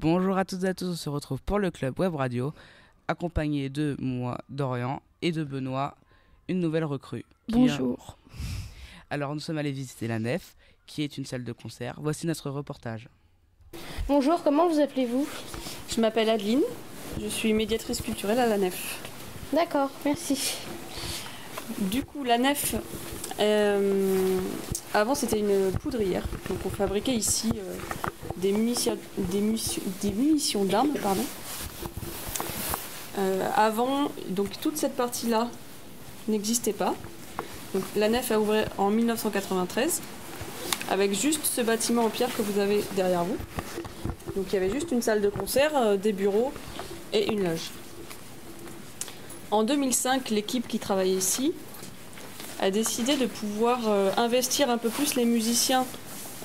Bonjour à toutes et à tous, on se retrouve pour le club Web Radio, accompagné de moi, Dorian, et de Benoît, une nouvelle recrue. Bonjour. Alors nous sommes allés visiter la nef, qui est une salle de concert. Voici notre reportage. Bonjour, comment vous appelez-vous? Je m'appelle Adeline, je suis médiatrice culturelle à la nef. D'accord, merci. Du coup, la nef, euh, avant c'était une poudrière, donc on fabriquait ici euh, des, munitions, d'armes, pardon. Euh, avant, donc toute cette partie-là n'existait pas. La nef a ouvert en 1993 avec juste ce bâtiment en pierre que vous avez derrière vous. Donc il y avait juste une salle de concert, des bureaux et une loge. En 2005, l'équipe qui travaillait ici a décidé de pouvoir euh, investir un peu plus les musiciens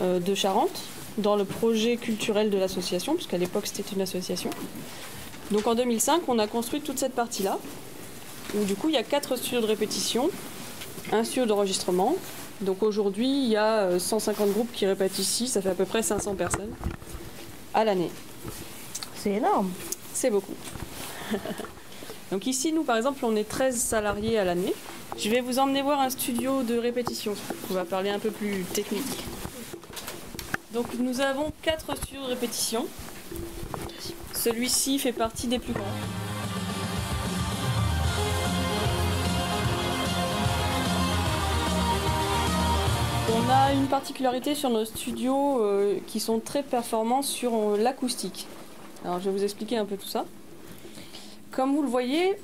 euh, de Charente dans le projet culturel de l'association, puisqu'à l'époque c'était une association. Donc en 2005, on a construit toute cette partie-là, où du coup il y a quatre studios de répétition, un studio d'enregistrement. Donc aujourd'hui, il y a 150 euh, groupes qui répètent ici, ça fait à peu près 500 personnes à l'année. C'est énorme. C'est beaucoup. Donc ici, nous par exemple, on est 13 salariés à l'année. Je vais vous emmener voir un studio de répétition. On va parler un peu plus technique. Donc nous avons quatre studios de répétition. Celui-ci fait partie des plus grands. On a une particularité sur nos studios euh, qui sont très performants sur euh, l'acoustique. Alors je vais vous expliquer un peu tout ça. Comme vous le voyez,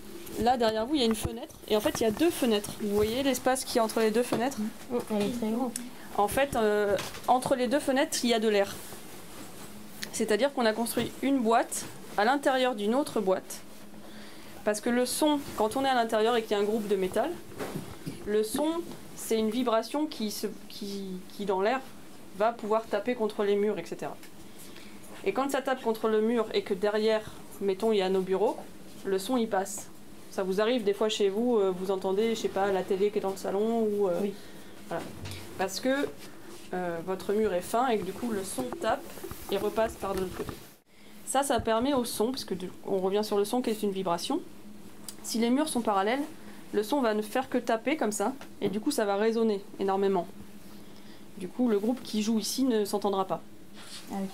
là derrière vous, il y a une fenêtre. Et en fait, il y a deux fenêtres. Vous voyez l'espace qui est entre les deux fenêtres Elle est très grande. En fait, euh, entre les deux fenêtres, il y a de l'air. C'est-à-dire qu'on a construit une boîte à l'intérieur d'une autre boîte. Parce que le son, quand on est à l'intérieur et qu'il y a un groupe de métal, le son, c'est une vibration qui, se, qui, qui dans l'air, va pouvoir taper contre les murs, etc. Et quand ça tape contre le mur et que derrière, mettons, il y a nos bureaux, le son il passe. Ça vous arrive des fois chez vous, euh, vous entendez, je sais pas, la télé qui est dans le salon ou. euh, Oui. Voilà. Parce que euh, votre mur est fin et que du coup le son tape et repasse par de l'autre côté. Ça, ça permet au son, parce que du- on revient sur le son qui est une vibration. Si les murs sont parallèles, le son va ne faire que taper comme ça et du coup ça va résonner énormément. Du coup, le groupe qui joue ici ne s'entendra pas. Ah oui.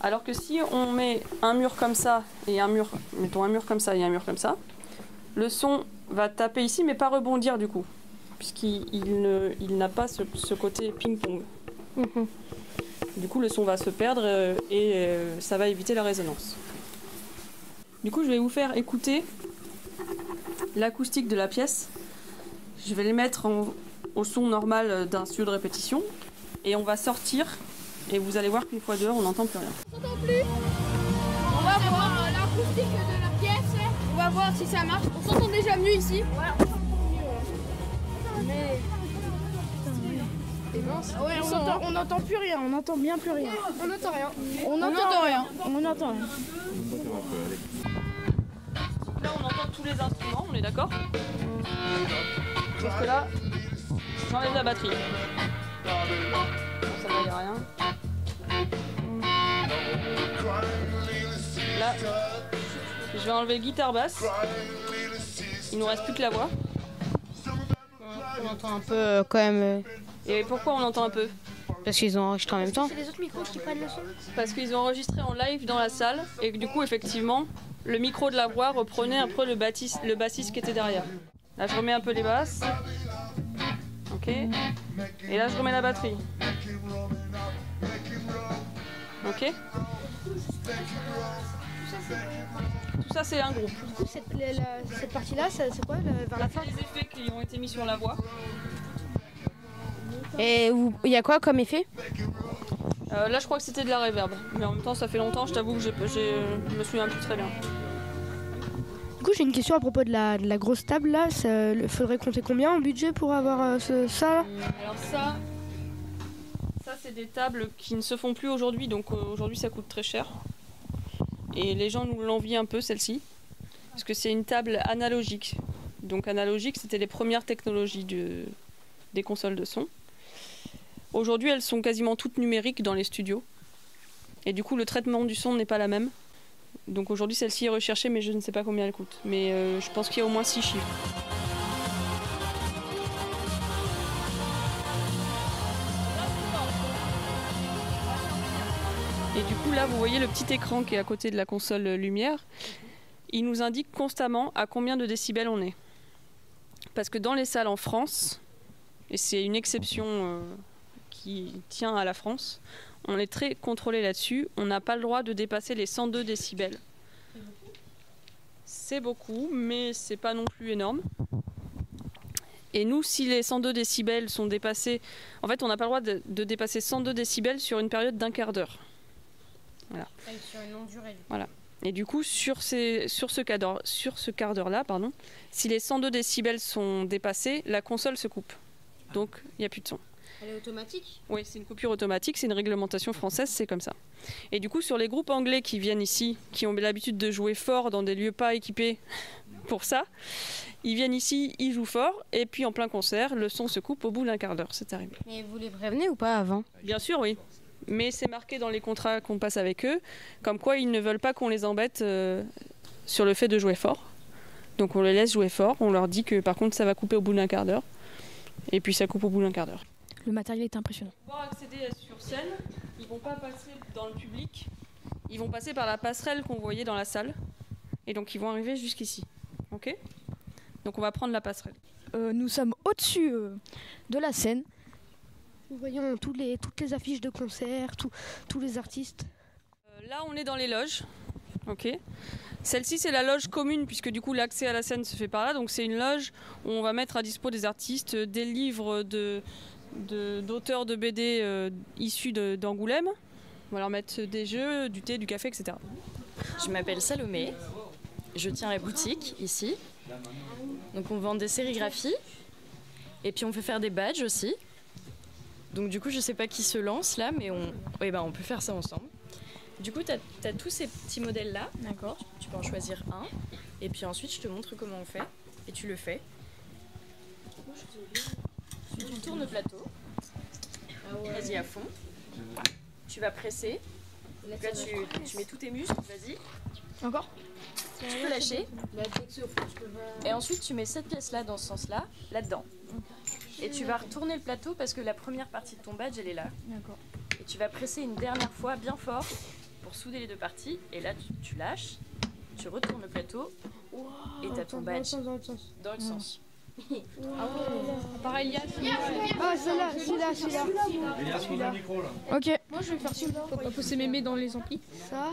Alors que si on met un mur comme ça et un mur, mettons un mur comme ça et un mur comme ça, le son va taper ici mais pas rebondir du coup, puisqu'il il ne- il n'a pas ce, ce côté ping-pong. Mhm. Du coup, le son va se perdre euh, et euh, ça va éviter la résonance. Du coup, je vais vous faire écouter l'acoustique de la pièce. Je vais les mettre en- au son normal d'un studio de répétition et on va sortir et vous allez voir qu'une fois dehors, on n'entend plus rien. On va voir euh, l'acoustique de la pièce. On va voir si ça marche. On s'entend déjà mieux ici. Ouais, on s'entend mieux. Mais. Ouais, on s'entend- On n'entend plus rien, on n'entend bien plus rien. on n'entend rien. On n'entend rien. On n'entend rien. Là, on entend tous les instruments, on est d'accord Sauf que là, j'enlève la batterie. Là, je vais enlever guitare basse. Il nous reste plus que la voix. On entend un peu euh, quand même euh, Et pourquoi on entend un peu? parce qu'ils ont enregistré en même temps. C'est les autres micros qui prennent le son. Parce qu'ils ont enregistré en live dans la salle et que du coup, effectivement, le micro de la voix reprenait un peu le, bassiste, le bassiste qui était derrière. Là, je remets un peu les basses. Ok. Et là, je remets la batterie. Ok. Tout ça, c'est un groupe. Du coup, cette, cette partie-là, c'est quoi le- vers la fin Les effets qui ont été mis sur la voix. Et il y a quoi comme effet? Euh, là, je crois que c'était de la reverb. Mais en même temps, ça fait longtemps, je t'avoue que je me souviens plus très bien. Du coup, j'ai une question à propos de la, de la grosse table là. Il faudrait compter combien en budget pour avoir euh, ce- ça? Alors ça, ça c'est des tables qui ne se font plus aujourd'hui, donc euh, aujourd'hui ça coûte très cher. Et les gens nous l'envient un peu celle-ci, parce que c'est une table analogique. Donc analogique, c'était les premières technologies de- des consoles de son. Aujourd'hui, elles sont quasiment toutes numériques dans les studios. Et du coup, le traitement du son n'est pas la même. Donc aujourd'hui, celle-ci est recherchée, mais je ne sais pas combien elle coûte. Mais euh, je pense qu'il y a au moins 6 chiffres. Et du coup, là, vous voyez le petit écran qui est à côté de la console lumière. Il nous indique constamment à combien de décibels on est. Parce que dans les salles en France, et c'est une exception euh, qui tient à la France, on est très contrôlé là-dessus. On n'a pas le droit de dépasser les 102 décibels. C'est beaucoup, mais c'est pas non plus énorme. Et nous, si les 102 décibels sont dépassés, en fait, on n'a pas le droit de, de dépasser 102 décibels sur une période d'un quart d'heure. Sur une longue durée. Et du coup, sur, ces, sur ce quart d'heure- sur ce quart d'heure-là, pardon, si les 102 décibels sont dépassés, la console se coupe. Donc, il n'y a plus de son. Elle est automatique? Oui, c'est une coupure automatique, c'est une réglementation française, c'est comme ça. Et du coup, sur les groupes anglais qui viennent ici, qui ont l'habitude de jouer fort dans des lieux pas équipés pour ça, ils viennent ici, ils jouent fort, et puis en plein concert, le son se coupe au bout d'un quart d'heure, c'est arrivé. Mais vous les prévenez ou pas avant? Bien sûr, oui. Mais c'est marqué dans les contrats qu'on passe avec eux, comme quoi ils ne veulent pas qu'on les embête euh, sur le fait de jouer fort. Donc on les laisse jouer fort, on leur dit que par contre ça va couper au bout d'un quart d'heure, et puis ça coupe au bout d'un quart d'heure. Le matériel est impressionnant. Pour pouvoir accéder sur scène, ils vont pas passer dans le public, ils vont passer par la passerelle qu'on voyait dans la salle, et donc ils vont arriver jusqu'ici. Ok? Donc on va prendre la passerelle. Euh, nous sommes au-dessus euh, de la scène. Nous voyons tous les, toutes les affiches de concerts, tous- tous les artistes. Euh, Là, on est dans les loges. Ok. Celle-ci, c'est la loge commune, puisque du coup, l'accès à la scène se fait par là. Donc, c'est une loge où on va mettre à dispo des artistes, euh, des livres de, de- d'auteurs de, BD euh, issus de- d'Angoulême. On va leur mettre des jeux, du thé, du café, etc. Je m'appelle Salomé, je tiens la boutique ici. Donc on vend des sérigraphies et puis on fait faire des badges aussi. Donc du coup je sais pas qui se lance là mais on, bah, on peut faire ça ensemble. Du coup tu as, tous ces petits modèles là, d'accord Tu peux en choisir un et puis ensuite je te montre comment on fait et tu le fais. Tu tournes le plateau, vas-y à fond. Tu vas presser. Là tu, tu mets tous tes muscles, vas-y. Encore Tu peux lâcher. Et ensuite, tu mets cette pièce-là dans ce sens-là, là-dedans. Et tu vas retourner le plateau parce que la première partie de ton badge, elle est là. D'accord. Et tu vas presser une dernière fois bien fort pour souder les deux parties. Et là, tu, tu lâches, tu retournes le plateau et tu as ton badge dans le sens. Pareil, il y a. Ah, celui-là, celui-là, celui-là. Ok. Moi, je vais faire celui-là. Faut pas pousser mémé dans les amplis. Ça,